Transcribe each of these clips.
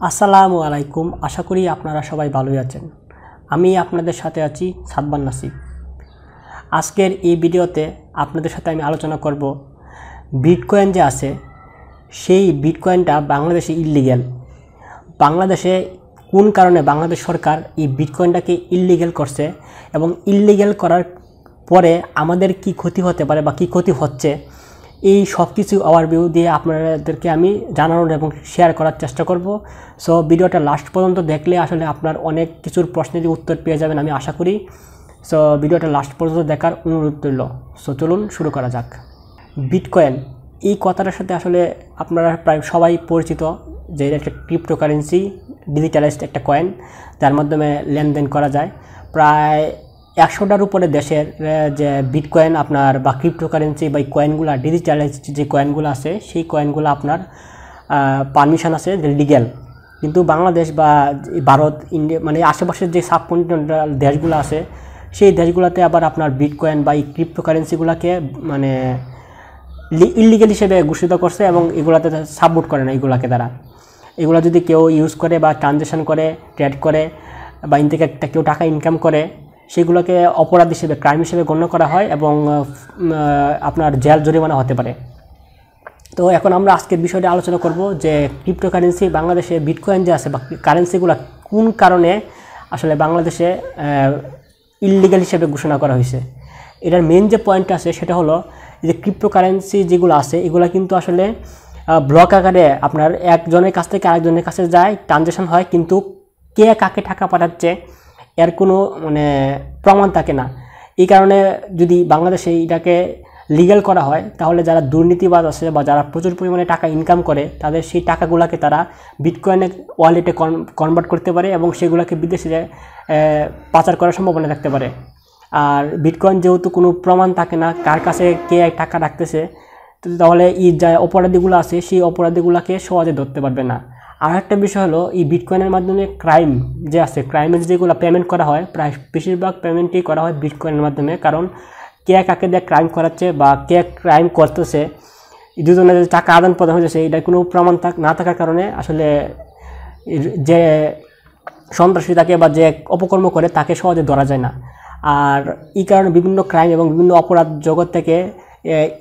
আসসালামু আলাইকুম। আশা করি আপনারা সবাই ভালোই আছেন। আমি আপনাদের সাথে আছি সাদবান নাসিব। আজকের এই ভিডিওতে আপনাদের সাথে আমি আলোচনা করব বিটকয়েন যে আছে, সেই বিটকয়েনটা বাংলাদেশে ইল্লিগ্যাল। বাংলাদেশে কোন কারণে বাংলাদেশ সরকার এই বিটকয়েনটাকে ইল্লিগ্যাল করছে এবং ইল্লিগ্যাল করার পরে আমাদের কি ক্ষতি হতে পারে বা কি ক্ষতি হচ্ছে এই সব কিছু ওভারভিউ দিয়ে আপনাদেরকে আমি জানানোর এবং শেয়ার করার চেষ্টা করব। সো ভিডিওটা লাস্ট পর্যন্ত দেখলে আসলে আপনার অনেক কিছুর প্রশ্নের উত্তর পেয়ে যাবেন আমি আশা করি। সো ভিডিওটা লাস্ট পর্যন্ত দেখার অনুরোধ রইল। সো চলুন শুরু করা যাক। বিটকয়েন এই কথাটার সাথে আসলে আপনারা প্রায় সবাই পরিচিত যে একটা ক্রিপ্টোকারেন্সি ডিজিটালাইজড একটা কয়েন যার মাধ্যমে লেনদেন করা যায়। প্রায় একশোটার উপরে দেশের যে বিটকয়েন আপনার বা ক্রিপ্টোকারেন্সি বা কয়েনগুলো ডিজিটালাইজড যে কয়েনগুলো আছে, সেই কয়েনগুলো আপনার পারমিশন আছে লিগ্যাল কিন্তু বাংলাদেশ বা ভারত, ইন্ডিয়া মানে আশেপাশের যে সাবকন্টিনেন্টাল দেশগুলো আছে, সেই দেশগুলোতে আবার আপনার বিটকয়েন বা এই ক্রিপ্টোকারেন্সিগুলোকে মানে ইলিগাল হিসেবে ঘোষিত করছে এবং এগুলাতে সাপোর্ট করে না এগুলাকে তারা। এগুলো যদি কেউ ইউজ করে বা ট্রানজ্যাকশন করে ট্রেড করে, বা ইন থেকে কেউ টাকা ইনকাম করে সেগুলোকে অপরাধ হিসেবে ক্রাইম হিসেবে গণ্য করা হয় এবং আপনার জেল জরিমানা হতে পারে। তো এখন আমরা আজকের বিষয়টা আলোচনা করব যে ক্রিপ্টোকারেন্সি বাংলাদেশে বিটকয়েন যে আছে বা কারেন্সিগুলো কোন কারণে আসলে বাংলাদেশে ইললিগাল হিসেবে ঘোষণা করা হয়েছে। এটার মেন যে পয়েন্ট আছে সেটা হলো যে ক্রিপ্টোকারেন্সি যেগুলো আছে, এগুলো কিন্তু আসলে ব্লক আকারে আপনার একজনের কাছ থেকে আরেকজনের কাছে যায় ট্রানজ্যাকশন হয়, কিন্তু কে কাকে টাকা পাঠাচ্ছে এর কোনো মানে প্রমাণ থাকে না। এই কারণে যদি বাংলাদেশে এটাকে লিগ্যাল করা হয়, তাহলে যারা দুর্নীতিবাদ আছে বা যারা প্রচুর পরিমাণে টাকা ইনকাম করে, তাদের সেই টাকাগুলোকে তারা বিটকয়েনে ওয়ালেটে কনভার্ট করতে পারে এবং সেগুলোকে বিদেশে পাচার করার সম্ভাবনা থাকতে পারে। আর বিটকয়েন যেহেতু কোনো প্রমাণ থাকে না, কার কাছে কে টাকা রাখতেছে তাহলে এই যা অপরাধীগুলো আছে, সেই অপরাধীগুলোকে সহজে ধরতে পারবে না। আর একটা বিষয় হলো, এই বিটকয়েনের মাধ্যমে ক্রাইম যে আছে ক্রাইমের যেগুলো পেমেন্ট করা হয়, প্রায় বেশিরভাগ পেমেন্টই করা হয় বিটকয়েনের মাধ্যমে। কারণ কে কাকে দিয়ে ক্রাইম করাচ্ছে বা কে ক্রাইম করতেছে দুজনের যে টাকা আদান প্রদান হয়েছে এটার কোনো প্রমাণ থাক না থাকার কারণে আসলে যে সন্ত্রাসী তাকে বা যে অপকর্ম করে, তাকে সহজে ধরা যায় না। আর এই কারণে বিভিন্ন ক্রাইম এবং বিভিন্ন অপরাধ জগৎ থেকে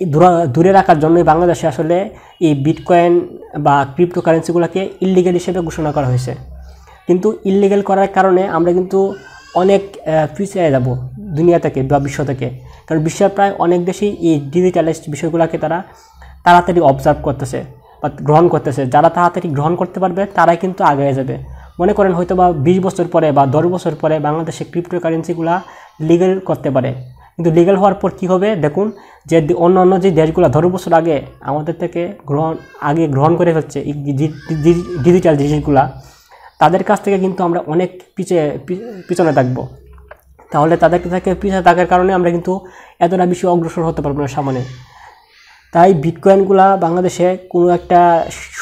দূরা- রাখার জন্যই বাংলাদেশে আসলে এই বিটকয়েন বা ক্রিপ্টোকারেন্সিগুলোকে ইলিগেল হিসেবে ঘোষণা করা হয়েছে। কিন্তু ইলিগেল করার কারণে আমরা কিন্তু অনেক পিছিয়ে যাব দুনিয়া থেকে বা বিশ্ব থেকে। কারণ বিশ্বের প্রায় অনেক দেশই এই ডিজিটালাইজড বিষয়গুলোকে তারা তাড়াতাড়ি অবজার্ভ করতেছে বা গ্রহণ করতেছে। যারা তাড়াতাড়ি গ্রহণ করতে পারবে, তারাই কিন্তু আগে যাবে। মনে করেন হয়তো বা বিশ বছর পরে বা দশ বছর পরে বাংলাদেশে ক্রিপ্টোকারেন্সিগুলা লিগেল করতে পারে। কিন্তু লিগেল হওয়ার পর কী হবে? দেখুন, যে অন্য অন্য যে দেশগুলো দশ বছর আগে আমাদের থেকে গ্রহণ আগে গ্রহণ করে এই ডিজিটাল জিনিসগুলা, তাদের কাছ থেকে কিন্তু আমরা অনেক পিছিয়ে পিছনে থাকব। তাহলে তাদের থেকে পিছিয়ে থাকার কারণে আমরা কিন্তু এতটা বেশি অগ্রসর হতে পারব না সামনে। তাই বিটকয়েনগুলা বাংলাদেশে কোনো একটা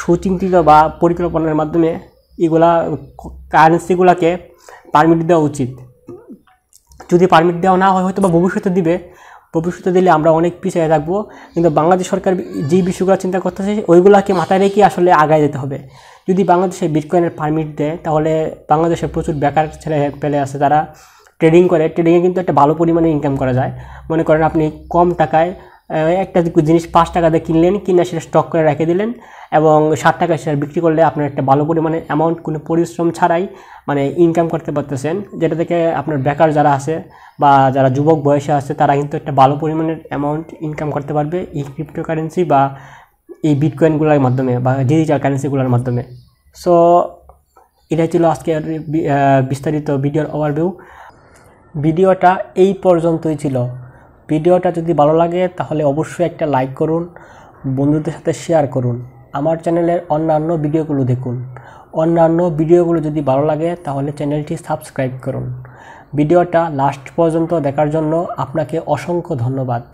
সুচিন্তিত বা পরিকল্পনার মাধ্যমে এগুলা কারেন্সিগুলোকে পারমিট দেওয়া উচিত। যদি পারমিট দেওয়া না হয় হয়তো বা ভবিষ্যতে দিবে। ভবিষ্যতে দিলে আমরা অনেক পিছিয়ে থাকব। কিন্তু বাংলাদেশ সরকার যেই বিষয়গুলো চিন্তা করতেছে, ওইগুলোকে মাথায় রেখে আসলে আগায় যেতে হবে। যদি বাংলাদেশে বিটকয়েনের পারমিট দেয়, তাহলে বাংলাদেশে প্রচুর বেকার ছেলে পেলে আছে তারা। ট্রেডিং করে ট্রেডিংয়ে কিন্তু একটা ভালো পরিমাণে ইনকাম করা যায়। মনে করেন আপনি কম টাকায় একটা জিনিস পাঁচ টাকা দিয়ে কিনলেন, কিনে সেটা স্টক করে রেখে দিলেন এবং ষাট টাকা সেটা বিক্রি করলে আপনার একটা ভালো পরিমাণে অ্যামাউন্ট কোনো পরিশ্রম ছাড়াই মানে ইনকাম করতে পারতেছেন। যেটা থেকে আপনার বেকার যারা আছে বা যারা যুবক বয়সে আছে, তারা কিন্তু একটা ভালো পরিমাণের অ্যামাউন্ট ইনকাম করতে পারবে এই ক্রিপ্টোকারেন্সি বা এই বিটকয়েনগুলোর মাধ্যমে বা ডিজিটাল কারেন্সিগুলোর মাধ্যমে। সো এটাই ছিল আজকের বিস্তারিত ভিডিওর ওভারভিউ ভিডিওটা এই পর্যন্তই ছিল। ভিডিওটা যদি ভালো লাগে, তাহলে অবশ্যই একটা লাইক করুন, বন্ধুদের সাথে শেয়ার করুন, আমার চ্যানেলের অন্যান্য ভিডিওগুলো দেখুন। অন্যান্য ভিডিওগুলো যদি ভালো লাগে, তাহলে চ্যানেলটি সাবস্ক্রাইব করুন। ভিডিওটা লাস্ট পর্যন্ত দেখার জন্য আপনাকে অসংখ্য ধন্যবাদ।